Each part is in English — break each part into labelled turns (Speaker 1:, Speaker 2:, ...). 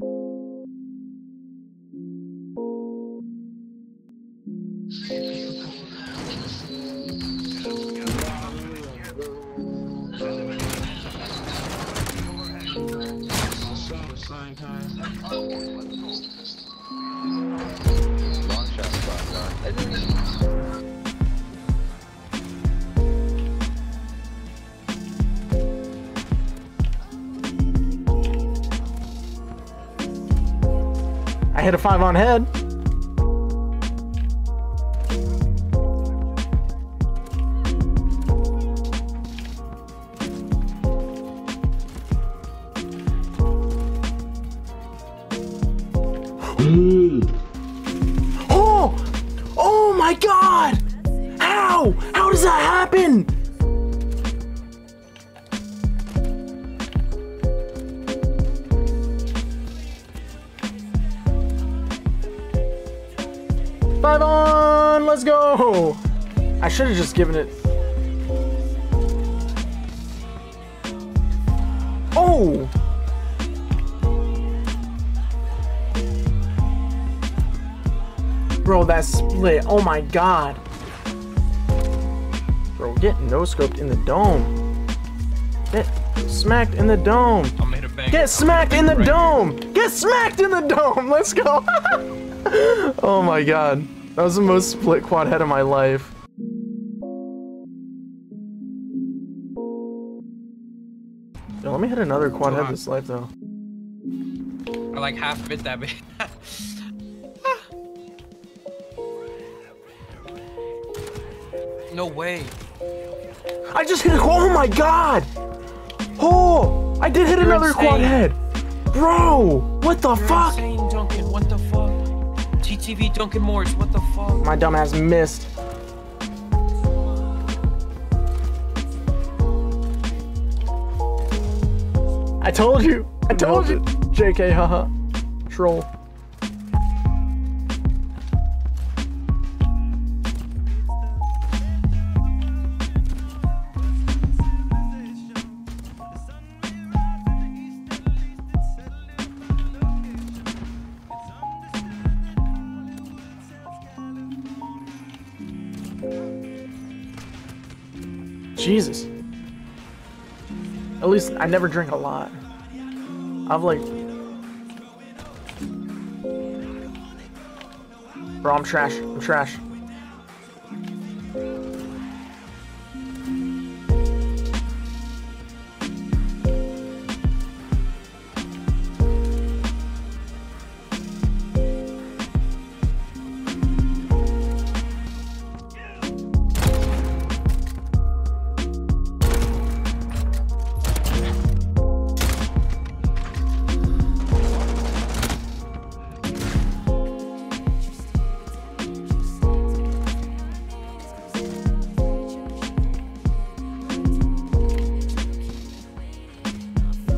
Speaker 1: I hit a five on head. Five on! Let's go! I should have just given it. Oh! Bro, that split. Oh my god. Bro, get no scoped in the dome. Get smacked in the dome. Get smacked in the dome. Get smacked in the dome. Let's go. oh my god. That was the most split quad head of my life. Yo, let me hit another quad head this life though.
Speaker 2: I like half bit that bit. no way.
Speaker 1: I just hit. Oh my god! Oh, I did hit
Speaker 2: You're
Speaker 1: another quad head, bro. What the
Speaker 2: You're
Speaker 1: fuck?
Speaker 2: insane, TTV Duncan Mors. What the fuck?
Speaker 1: My dumbass missed. I told you. I told you. JK, haha. Troll. Jesus. At least I never drink a lot. I've like. Bro, I'm trash. I'm trash.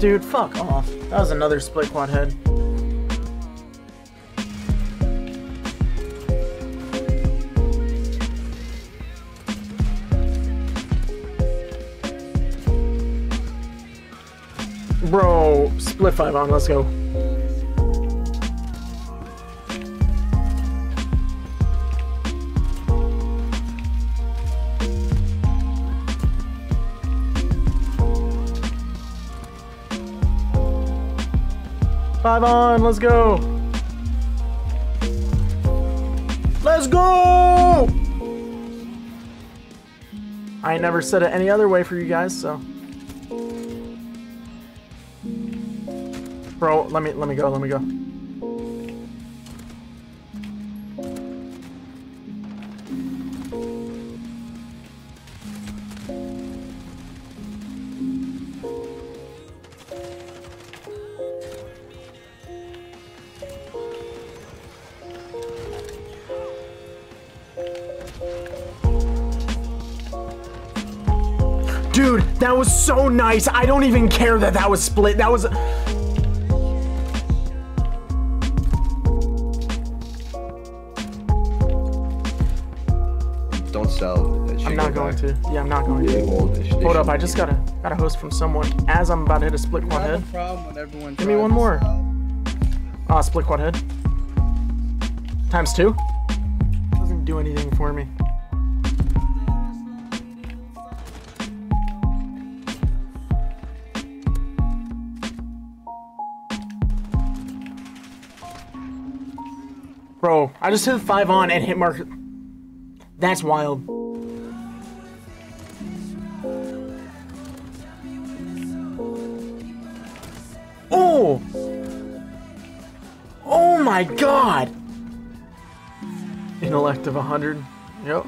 Speaker 1: Dude, fuck off. That was another split quad head. Bro, split five on, let's go. Five on, let's go. Let's go! I never said it any other way for you guys, so. Bro, let me let me go, let me go. Was so nice. I don't even care that that was split. That was.
Speaker 3: Don't sell.
Speaker 1: I'm not going
Speaker 3: back.
Speaker 1: to. Yeah, I'm not going to.
Speaker 3: well, they sh- they
Speaker 1: Hold up, I just got a got a host from someone as I'm about to hit a split quad head.
Speaker 4: problem when everyone
Speaker 1: Give me one more.
Speaker 4: sell.
Speaker 1: Ah, split quad head. Times two. Doesn't do anything for me. Bro, I just hit five on and hit mark. That's wild. Oh! Oh my god! Intellect of 100. Yep.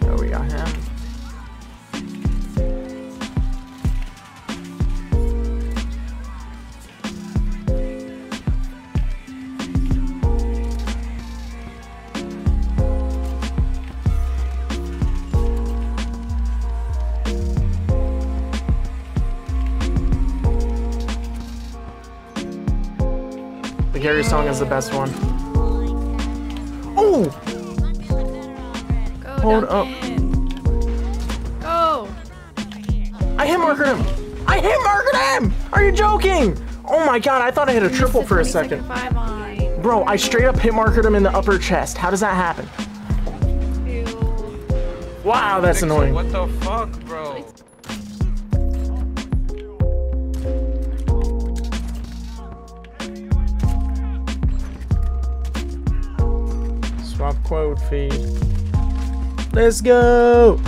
Speaker 1: There we got him. Gary song is the best one. Oh!
Speaker 3: Go,
Speaker 1: Hold up.
Speaker 3: Duncan. Go.
Speaker 1: I hit markered him! I hit markered him! Are you joking? Oh my god, I thought I hit a triple for a
Speaker 3: 20
Speaker 1: second.
Speaker 3: Five on.
Speaker 1: Bro, I straight up hit markered him in the upper chest. How does that happen?
Speaker 3: Ew.
Speaker 1: Wow, that's annoying.
Speaker 2: What the fuck, bro?
Speaker 1: Swap quote feed. Let's go!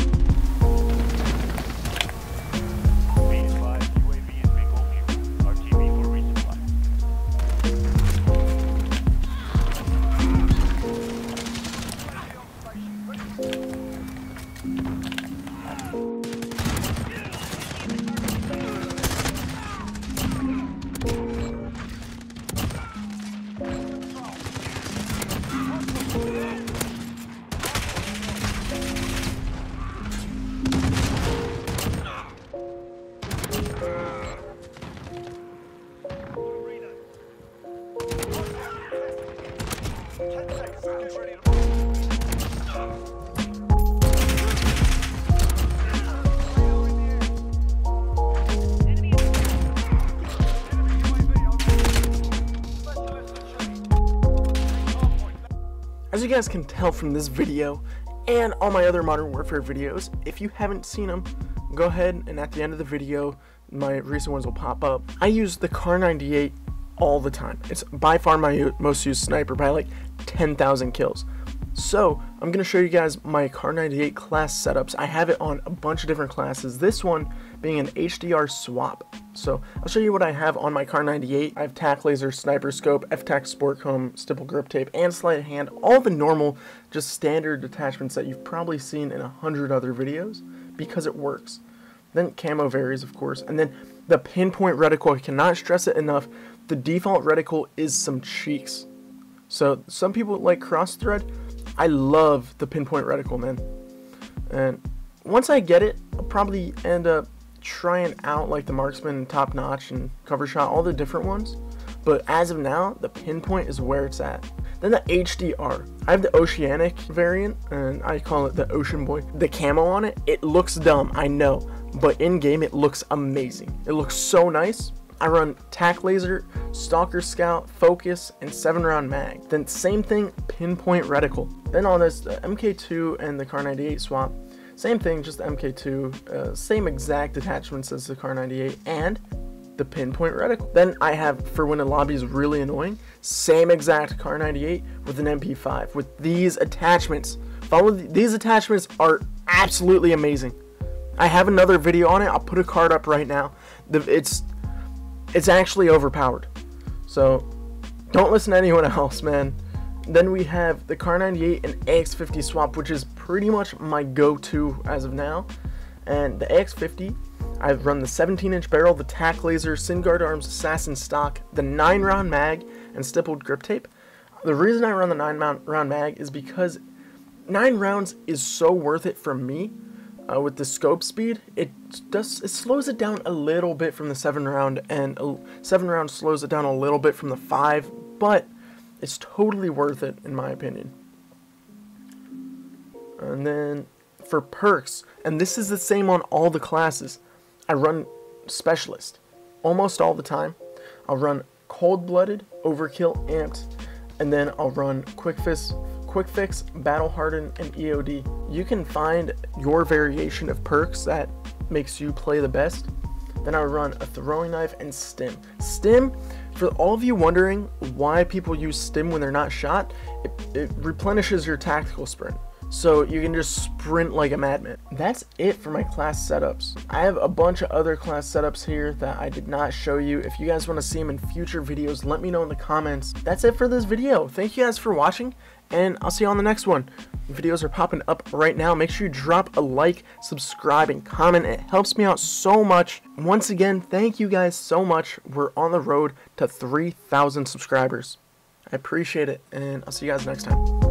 Speaker 1: As you guys can tell from this video and all my other Modern Warfare videos, if you haven't seen them, go ahead and at the end of the video, my recent ones will pop up. I use the Kar98 all the time. It's by far my most used sniper by like 10,000 kills. So, I'm going to show you guys my Kar98 class setups. I have it on a bunch of different classes. This one being an HDR swap. So, I'll show you what I have on my Kar98. I have tac laser, sniper scope, F-tac sport comb, stipple grip tape, and of hand. All the normal, just standard attachments that you've probably seen in a hundred other videos because it works. Then camo varies, of course. And then the pinpoint reticle, I cannot stress it enough. The default reticle is some cheeks. So some people like cross thread. I love the pinpoint reticle, man. And once I get it, I'll probably end up trying out like the marksman, top notch, and cover shot, all the different ones. But as of now, the pinpoint is where it's at. Then the HDR. I have the Oceanic variant, and I call it the Ocean Boy. The camo on it, it looks dumb, I know. But in game, it looks amazing. It looks so nice. I run tac laser, stalker scout, focus, and seven round mag. Then same thing, pinpoint reticle. Then on this, the MK2 and the Kar98 swap. Same thing, just the MK2, uh, same exact attachments as the Kar98, and the pinpoint reticle. Then I have, for when a lobby is really annoying, same exact Kar98 with an MP5 with these attachments. Follow th- these attachments are absolutely amazing. I have another video on it. I'll put a card up right now. The, it's it's actually overpowered. So don't listen to anyone else, man. Then we have the Kar98 and AX50 swap, which is pretty much my go-to as of now. And the AX50, I've run the 17-inch barrel, the tac laser, Singuard arms, assassin stock, the 9-round mag, and stippled grip tape. The reason I run the 9-round mag is because 9 rounds is so worth it for me uh, with the scope speed, it does it slows it down a little bit from the seven round, and seven round slows it down a little bit from the five, but it's totally worth it in my opinion. And then for perks, and this is the same on all the classes, I run specialist almost all the time. I'll run Cold Blooded, Overkill, Amped, and then I'll run Quick Fix, Quick Fix, Battle Harden, and EOD. You can find your variation of perks that makes you play the best. Then I run a throwing knife and stim. Stim, for all of you wondering why people use stim when they're not shot, it, it replenishes your tactical sprint. So you can just sprint like a madman. That's it for my class setups. I have a bunch of other class setups here that I did not show you. If you guys want to see them in future videos, let me know in the comments. That's it for this video. Thank you guys for watching, and I'll see you on the next one. Videos are popping up right now. Make sure you drop a like, subscribe, and comment. It helps me out so much. Once again, thank you guys so much. We're on the road to 3,000 subscribers. I appreciate it, and I'll see you guys next time.